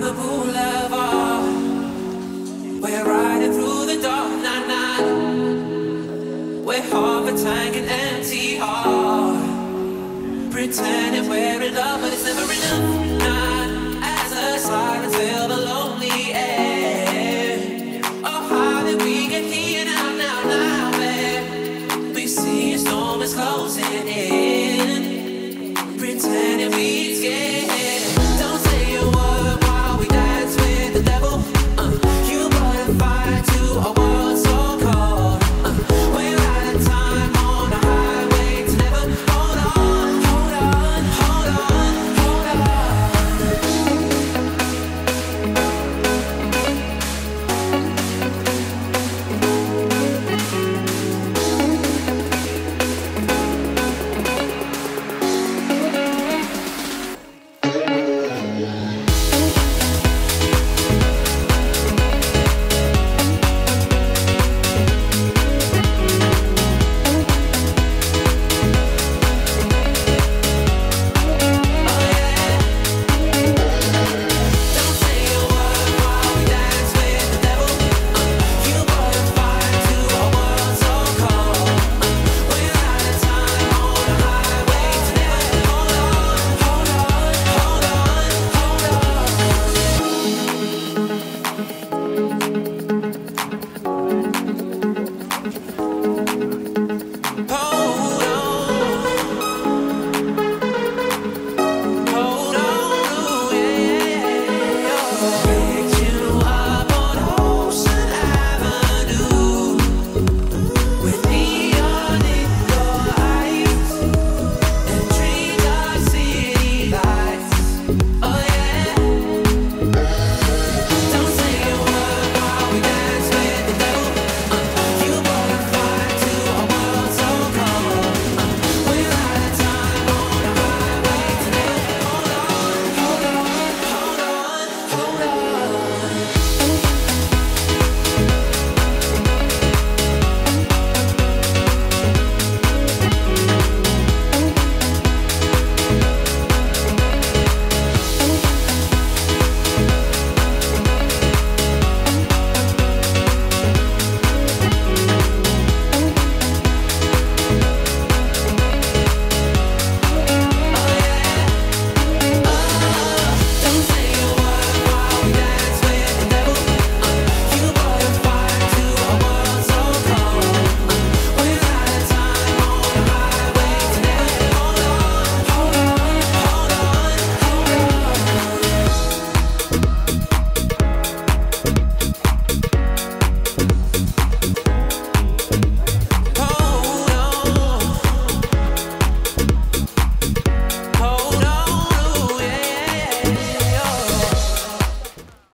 the boulevard. We're riding through the dark night, night. We're half a tank and empty heart. Pretending we're in love but it's never enough.